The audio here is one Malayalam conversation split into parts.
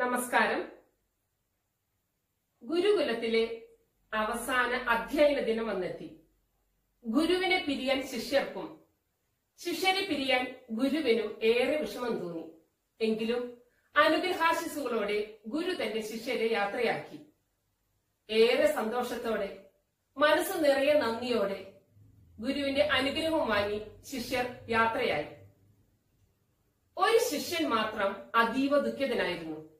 നമസ്കാരം. ഗുരുകുലത്തിലെ അവസാന അധ്യയന ദിനം വന്നെത്തി. ഗുരുവിനെ പിരിയാൻ ശിഷ്യർക്കും ശിഷ്യരെ പിരിയാൻ ഗുരുവിനും ഏറെ വിഷമം തോന്നി. എങ്കിലും അനുഗ്രഹാശിസുകളോടെ ഗുരു തന്റെ ശിഷ്യരെ യാത്രയാക്കി. ഏറെ സന്തോഷത്തോടെ മനസ്സ് നിറയെ നന്ദിയോടെ ഗുരുവിന്റെ അനുഗ്രഹം വാങ്ങി ശിഷ്യർ യാത്രയായി. ഒരു ശിഷ്യൻ മാത്രം അതീവ ദുഃഖിതനായിരുന്നു.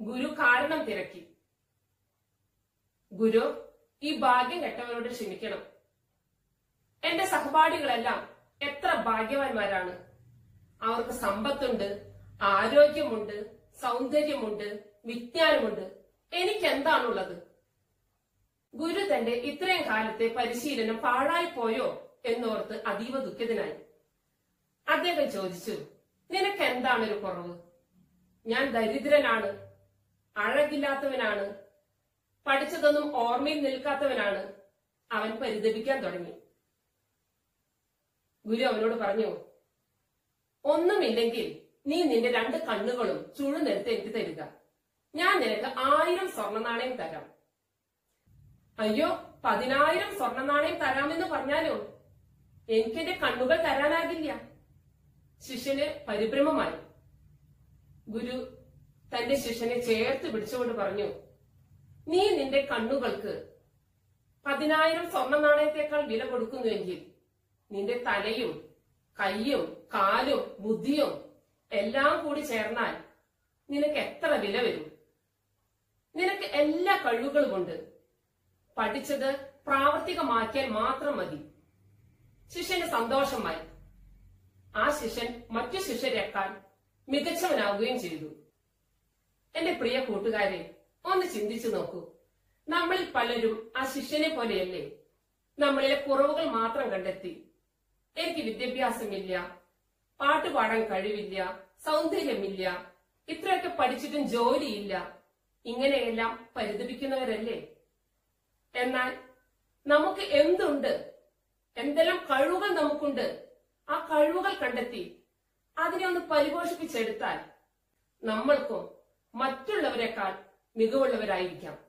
ഗുരു കാരണം തിരക്കി. ഗുരു ഈ ഭാഗ്യം കെട്ടവരോട് ക്ഷമിക്കണം. എന്റെ സഹപാഠികളെല്ലാം എത്ര ഭാഗ്യവാന്മാരാണ്. അവർക്ക് സമ്പത്തുണ്ട് ആരോഗ്യമുണ്ട് സൗന്ദര്യമുണ്ട് വിജ്ഞാനമുണ്ട്. എനിക്ക് എന്താണുള്ളത് ഗുരു തന്റെ ഇത്രയും കാലത്തെ പരിശീലനം പാഴായി പോയോ എന്നോർത്ത് അതീവ ദുഃഖിതനായി. അദ്ദേഹം ചോദിച്ചു നിനക്ക് എന്താണ് ഒരു കുറവ്? ഞാൻ ദരിദ്രനാണ്. അഴകില്ലാത്തവനാണ്. പഠിച്ചതൊന്നും ഓർമ്മയിൽ നിൽക്കാത്തവനാണ്. അവൻ പരിതപിക്കാൻ തുടങ്ങി. ഗുരു അവനോട് പറഞ്ഞു ഒന്നുമില്ലെങ്കിൽ നീ നിന്റെ രണ്ട് കണ്ണുകളും ചുഴുന്നെടുത്ത് എനിക്ക് തരിക. ഞാൻ നിനക്ക് ആയിരം സ്വർണ നാണയം തരാം. അയ്യോ പതിനായിരം സ്വർണ നാണയം തരാമെന്ന് പറഞ്ഞാലോ? എനിക്കെന്റെ കണ്ണുകൾ തരാനാകില്ല. ശിഷ്യന് പരിഭ്രമമായി. ഗുരു തന്റെ ശിഷ്യനെ ചേർത്ത് പിടിച്ചുകൊണ്ട് പറഞ്ഞു നീ നിന്റെ കണ്ണുകൾക്ക് പതിനായിരം സ്വർണ നാണയത്തെക്കാൾ വില കൊടുക്കുന്നുവെങ്കിൽ നിന്റെ തലയും കയ്യും കാലും ബുദ്ധിയും എല്ലാം കൂടി ചേർന്നാൽ നിനക്ക് എത്ര വില വരും? നിനക്ക് എല്ലാ കഴിവുകളുമുണ്ട് പഠിച്ചത് പ്രാവർത്തികമാക്കിയാൽ മാത്രം മതി. ശിഷ്യന് സന്തോഷമായി. ആ ശിഷ്യൻ മറ്റു ശിഷ്യരെക്കാൾ മികച്ചവനാവുകയും ചെയ്തു. എന്റെ പ്രിയ കൂട്ടുകാരെ ഒന്ന് ചിന്തിച്ചു നോക്കൂ. നമ്മളിൽ പലരും ആ ശിഷ്യനെ പോലെയല്ലേ? നമ്മളിലെ കുറവുകൾ മാത്രം കണ്ടെത്തി. എനിക്ക് വിദ്യാഭ്യാസമില്ല പാട്ട് പാടാൻ കഴിവില്ല സൗന്ദര്യമില്ല ഇത്രയൊക്കെ പഠിച്ചിട്ടും ജോലിയില്ല. ഇങ്ങനെയെല്ലാം പരിതപിക്കുന്നവരല്ലേ? എന്നാൽ നമുക്ക് എന്തുണ്ട്? എന്തെല്ലാം കഴിവുകൾ നമുക്കുണ്ട്? ആ കഴിവുകൾ കണ്ടെത്തി അതിനെ ഒന്ന് പരിപോഷിപ്പിച്ചെടുത്താൽ നമ്മൾക്കും മറ്റുള്ളവരെക്കാൾ മികവുള്ളവരായിരിക്കാം.